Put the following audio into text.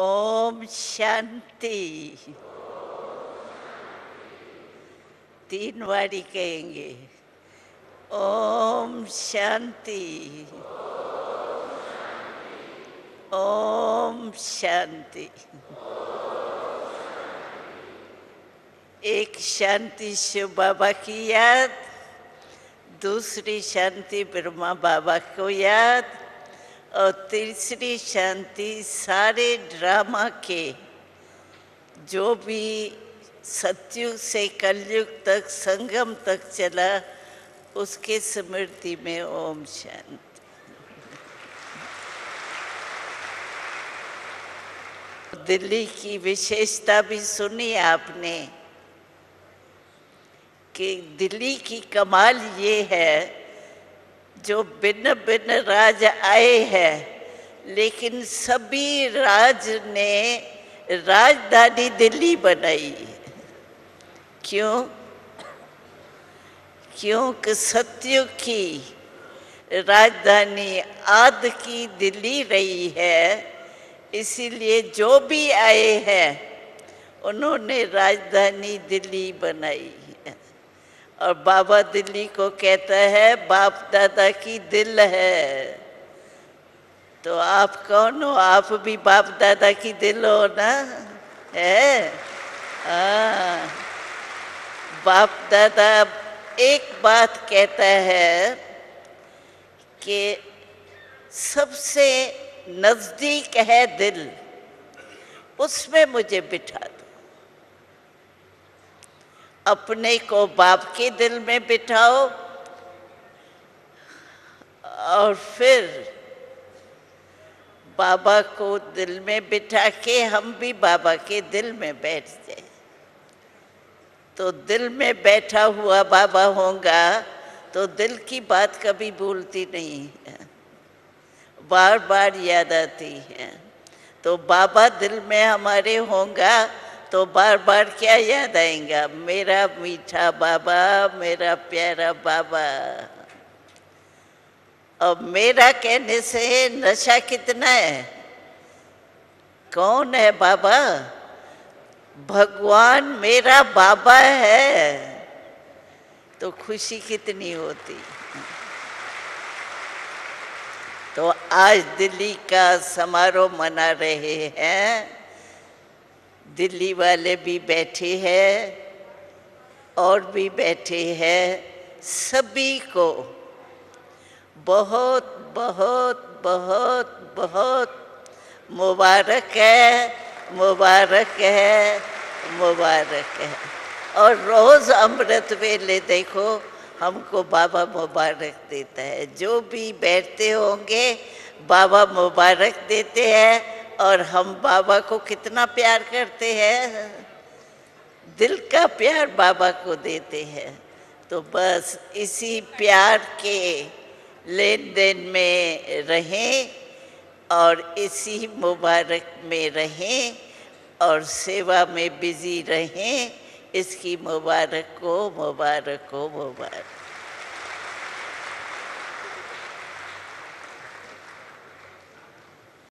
ओम शांति। तीन बारी कहेंगे। ओम शांति। ओम शांति। एक शांति शिव बाबा की याद, दूसरी शांति ब्रह्मा बाबा को याद और तीसरी शांति सारे ड्रामा के, जो भी सतयुग से कलयुग तक, संगम तक चला, उसके स्मृति में ओम शांति। दिल्ली की विशेषता भी सुनी आपने कि दिल्ली की कमाल ये है जो भिन्न भिन्न राज आए हैं, लेकिन सभी राज ने राजधानी दिल्ली बनाई। क्यों? क्योंकि सत्युग की राजधानी आद की दिल्ली रही है, इसीलिए जो भी आए हैं, उन्होंने राजधानी दिल्ली बनाई। और बाबा दिल्ली को कहता है बाप दादा की दिल है। तो आप कौन हो? आप भी बाप दादा की दिल हो ना? है? आ, बाप दादा एक बात कहता है कि सबसे नज़दीक है दिल उसमें मुझे बिठा अपने को बाप के दिल में बिठाओ और फिर बाबा को दिल में बिठा के हम भी बाबा के दिल में बैठ जाए। तो दिल में बैठा हुआ बाबा होगा तो दिल की बात कभी भूलती नहीं है। बार बार याद आती है। तो बाबा दिल में हमारे होगा तो बार बार क्या याद आएगा? मेरा मीठा बाबा, मेरा प्यारा बाबा। और मेरा कहने से नशा कितना है? कौन है बाबा? भगवान मेरा बाबा है। तो खुशी कितनी होती? तो आज दिल्ली का समारोह मना रहे हैं। दिल्ली वाले भी बैठे हैं और भी बैठे हैं सभी को। बहुत बहुत बहुत बहुत मुबारक है मुबारक है मुबारक है। और रोज़ अमृत वेले देखो, हमको बाबा मुबारक देता है। जो भी बैठते होंगे, बाबा मुबारक देते हैं। और हम बाबा को कितना प्यार करते हैं। दिल का प्यार बाबा को देते हैं। तो बस इसी प्यार के लेन देन में रहें और इसी मुबारक में रहें और सेवा में बिज़ी रहें। इसकी मुबारक को मुबारक को मुबारक।